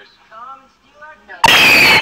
yours. Come and steal our...